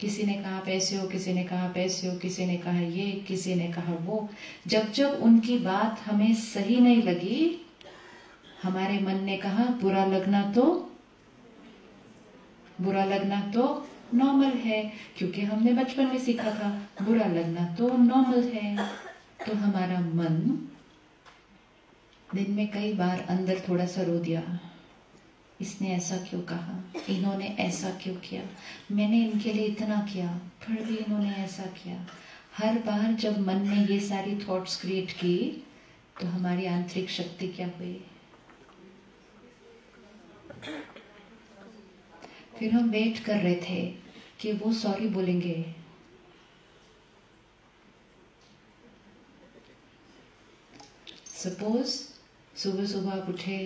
किसी ने कहा पैसे हो, किसी ने कहा पैसे हो, किसी ने कहा ये, किसी ने कहा वो। जब जब उनकी बात हमें सही नहीं लगी, हमारे मन ने कहा, बुरा लगना तो बुरा लगना तो नॉर्मल है। क्योंकि हमने बचपन में सीखा था, बुरा लगना तो नॉर्मल है। तो हमारा मन दिन में कई बार अंदर थोड़ा सा रो दिया। इसने ऐसा क्यों कहा? इन्होंने ऐसा क्यों किया? मैंने इनके लिए इतना किया, फिर भी इन्होंने ऐसा किया। हर बार जब मन ने ये सारी थॉट्स क्रिएट की तो हमारी आंतरिक शक्ति क्या हुई? फिर हम वेट कर रहे थे कि वो सॉरी बोलेंगे। सपोज़ सुबह सुबह आप उठे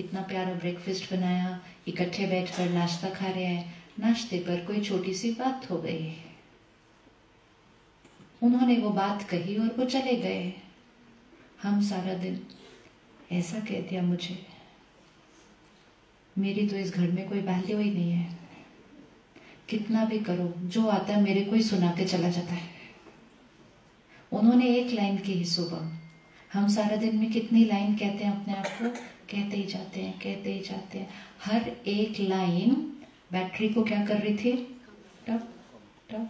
इतना प्यारा ब्रेकफास्ट बनाया, इकट्ठे बैठकर नाश्ता खा रहे हैं। नाश्ते पर कोई छोटी सी बात हो गई। उन्होंने वो बात कही और वो चले गए। हम सारा दिन ऐसा कह दिया मुझे। मेरी तो इस घर में कोई वैल्यू ही नहीं है। कितना भी करो, जो आता है मेरे को ही सुना के चला जाता है। उन्होंने एक लाइन की ही सुबह हम सारा दिन में कितनी लाइन कहते हैं अपने आप को? कहते ही जाते हैं, कहते ही जाते हैं। हर एक लाइन बैटरी को क्या कर रही थी? टप टप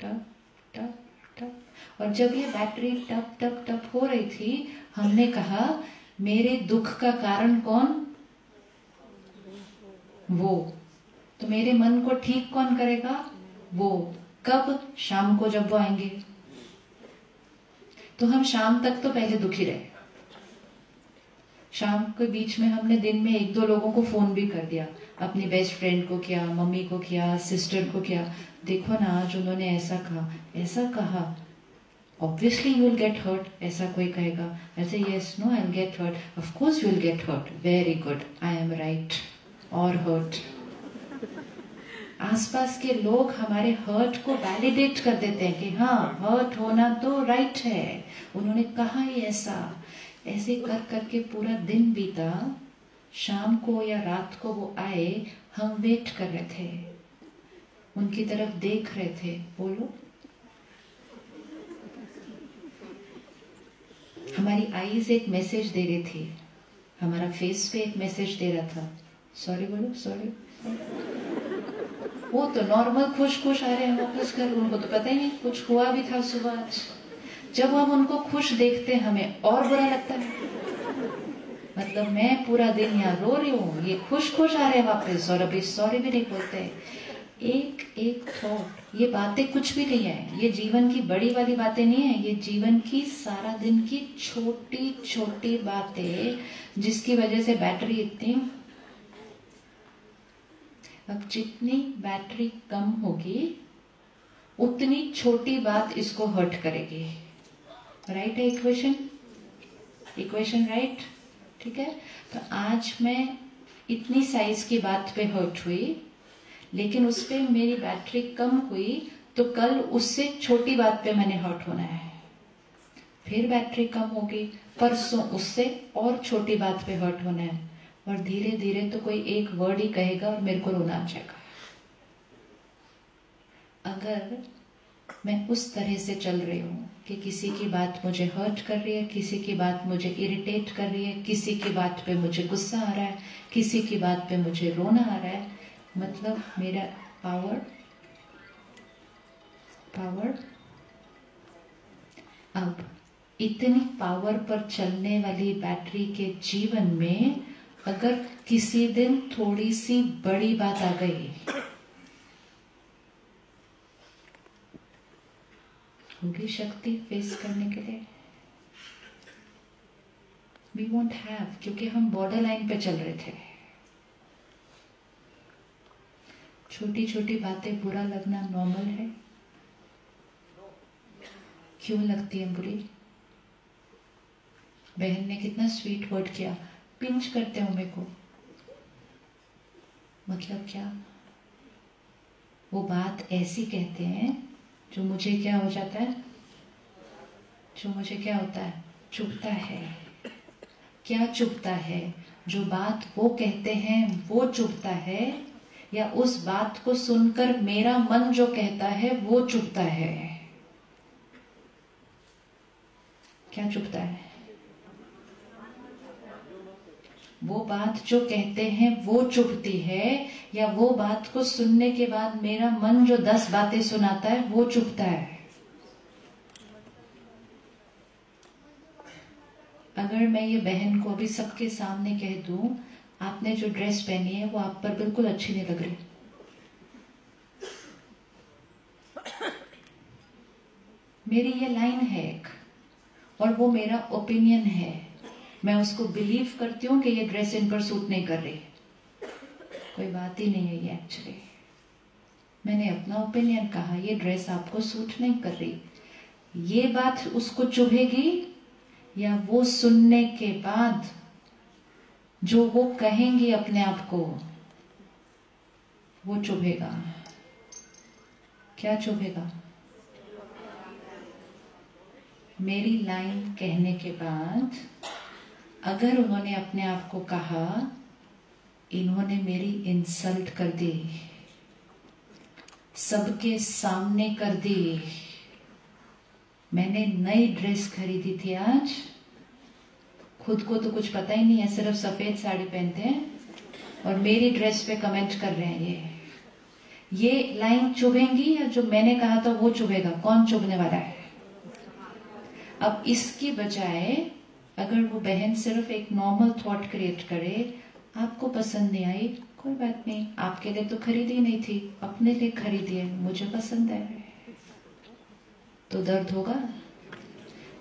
टप टप टप। और जब ये बैटरी टप टप टप हो रही थी, हमने कहा, मेरे दुख का कारण कौन? वो। तो मेरे मन को ठीक कौन करेगा? वो। कब? शाम को जब वो आएँगे। तो हम शाम तक तो पहले दुखी रहे। शाम के बीच में हमने दिन में एक दो लोगों को फ़ोन भी कर दिया। अपनी बेस्ट फ्रेंड को किया, मम्मी को किया सिस्टर को किया। देखो ना, आज उन्होंने ऐसा कहा ऐसा कहा। Obviously you will get hurt ऐसा कोई कहेगा। ऐसे yes no I will get hurt of course you will get hurt very good I am right और हर्ट आसपास के लोग हमारे हर्ट को वैलिडेट कर देते हैं कि हाँ हर्ट होना तो राइट है। उन्होंने कहा ही ऐसा। ऐसे कर करके पूरा दिन बीता, शाम को या रात को वो आए, हम वेट कर रहे थे। उनकी तरफ़ देख रहे थे। बोलो। हमारी आईज एक मैसेज दे रही थी। हमारा फेस पे एक मैसेज दे रहा था। सॉरी बोलो सॉरी वो तो नॉर्मल खुश खुश आ रहे हैं, वापस घर उनको तो पता ही नहीं, कुछ हुआ भी था सुबह। आज जब हम उनको खुश देखते हमें और बुरा लगता है। मतलब मैं पूरा दिन यहाँ रो रही हूँ, ये खुश खुश आ रहे हैं वापस, और अभी सॉरी भी नहीं बोलते। एक एक थॉट ये बातें कुछ भी नहीं है। ये जीवन की बड़ी वाली बातें नहीं है, ये जीवन की सारा दिन की छोटी छोटी बातें जिसकी वजह से बैटरी इतनी अब जितनी बैटरी कम होगी, उतनी छोटी बात इसको हर्ट करेगी। राइट है इक्वेशन इक्वेशन राइट ठीक है? तो आज मैं इतनी साइज़ की बात पे हर्ट हुई, लेकिन उस पर मेरी बैटरी कम हुई तो कल उससे छोटी बात पे मैंने हर्ट होना है। फिर बैटरी कम होगी परसों उससे और छोटी बात पे हर्ट होना है। और धीरे धीरे तो कोई एक वर्ड ही कहेगा और मेरे को रोना आ जाएगा। अगर मैं उस तरह से चल रही हूँ कि किसी की बात मुझे हर्ट कर रही है, किसी की बात मुझे इरिटेट कर रही है, किसी की बात पे मुझे गुस्सा आ रहा है, किसी की बात पे मुझे रोना आ रहा है। मतलब मेरा पावर पावर अब इतनी पावर पर चलने वाली बैटरी के जीवन में अगर किसी दिन थोड़ी सी बड़ी बात आ गई होगी शक्ति फेस करने के लिए। वी वॉन्ट हैव क्योंकि हम बॉर्डर लाइन पे चल रहे थे। छोटी छोटी बातें बुरा लगना नॉर्मल है। क्यों लगती है बुरी? बहन ने कितना स्वीट वर्ड किया। पिंच करते हो मेरे को। मतलब क्या? वो बात ऐसी कहते हैं जो मुझे क्या हो जाता है? जो मुझे क्या होता है? चुपता है। क्या चुपता है? जो बात वो कहते हैं, वो चुपता है? या उस बात को सुनकर मेरा मन जो कहता है, वो चुपता है? क्या चुपता है? वो बात जो कहते हैं वो चुभती है, या वो बात को सुनने के बाद मेरा मन जो दस बातें सुनाता है, वो चुभता है? अगर मैं ये बहन को अभी सबके सामने कह दूँ, आपने जो ड्रेस पहनी है, वो आप पर बिल्कुल अच्छी नहीं लग रही। मेरी ये लाइन है एक, और वो मेरा ओपिनियन है। मैं उसको बिलीव करती हूँ कि ये ड्रेस इन पर सूट नहीं कर रही। कोई बात ही नहीं है ये एक्चुअली मैंने अपना ओपिनियन कहा, ये ड्रेस आपको सूट नहीं कर रही। ये बात उसको चुभेगी या वो सुनने के बाद जो वो कहेंगी अपने आप को, वो चुभेगा। क्या चुभेगा? मेरी लाइन कहने के बाद अगर उन्होंने अपने आप को कहा, इन्होंने मेरी इंसल्ट कर दी, सबके सामने कर दी, मैंने नई ड्रेस खरीदी थी आज, खुद को तो कुछ पता ही नहीं है, सिर्फ़ सफ़ेद साड़ी पहनते हैं, और मेरी ड्रेस पे कमेंट कर रहे हैं ये। ये लाइन चुभेंगी या जो मैंने कहा था वो चुभेगा? कौन चुभने वाला है? अब इसकी बजाय अगर वो बहन सिर्फ़ एक नॉर्मल थॉट क्रिएट करे, आपको पसंद नहीं आई, कोई बात नहीं। आपके लिए तो खरीदी नहीं थी, अपने लिए खरीदी है, मुझे पसंद है। तो दर्द होगा?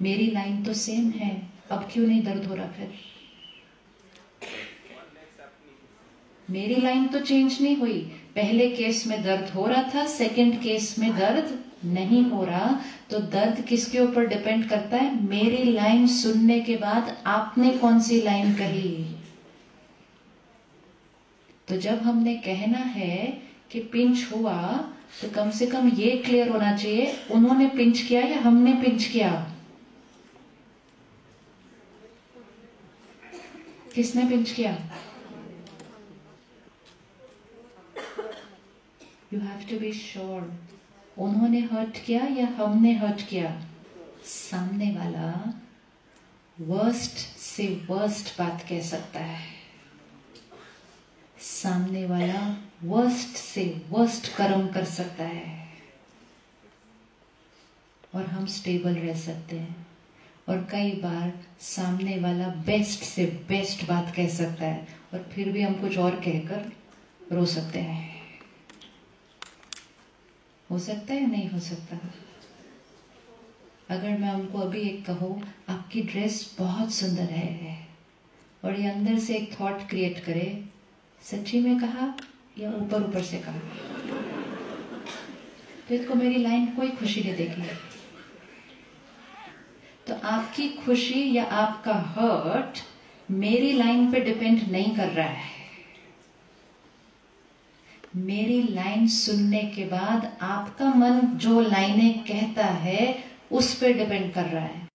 मेरी लाइन तो सेम है, अब क्यों नहीं दर्द हो रहा फिर? मेरी लाइन तो चेंज नहीं हुई। पहले केस में दर्द हो रहा था सेकंड केस में दर्द नहीं हो रहा तो दर्द किसके ऊपर डिपेंड करता है? मेरी लाइन सुनने के बाद आपने कौन सी लाइन कही? तो जब हमने कहना है कि पिंच हुआ तो कम से कम ये क्लियर होना चाहिए, उन्होंने पिंच किया या हमने पिंच किया? किसने पिंच किया? You have to be sure उन्होंने हर्ट किया या हमने हर्ट किया? सामने वाला वर्स्ट से वर्स्ट बात कह सकता है। सामने वाला वर्स्ट से वर्स्ट कर्म कर सकता है। और हम स्टेबल रह सकते हैं। और कई बार सामने वाला बेस्ट से बेस्ट बात कह सकता है। और फिर भी हम कुछ और कहकर रो सकते हैं। हो सकता है नहीं हो सकता? अगर मैं उनको अभी एक कहूँ, आपकी ड्रेस बहुत सुंदर है और ये अंदर से एक थॉट क्रिएट करे, सच्ची में कहा या ऊपर ऊपर से कहा? तो इसको मेरी लाइन कोई खुशी नहीं देगी। तो आपकी खुशी या आपका हर्ट मेरी लाइन पे डिपेंड नहीं कर रहा है। मेरी लाइन सुनने के बाद आपका मन जो लाइनें कहता है, उस पर डिपेंड कर रहा है।